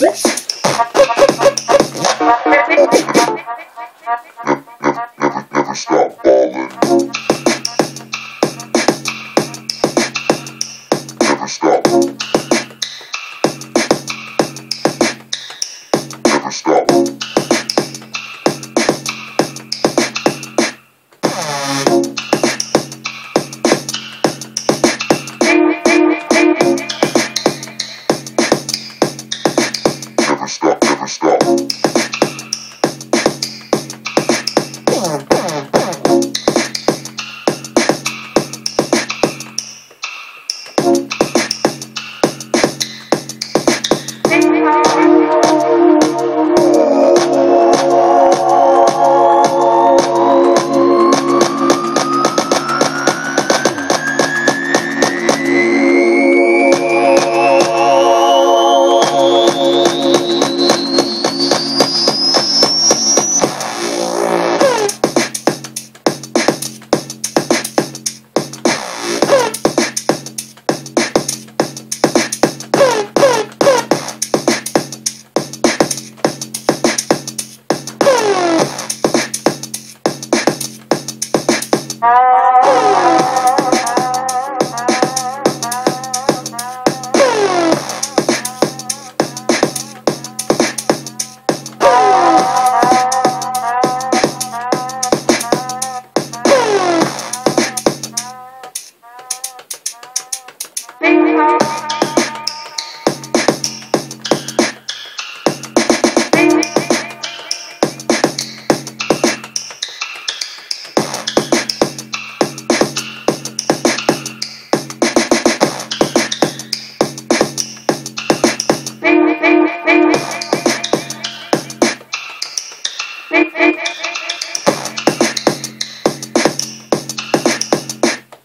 Never, never stop.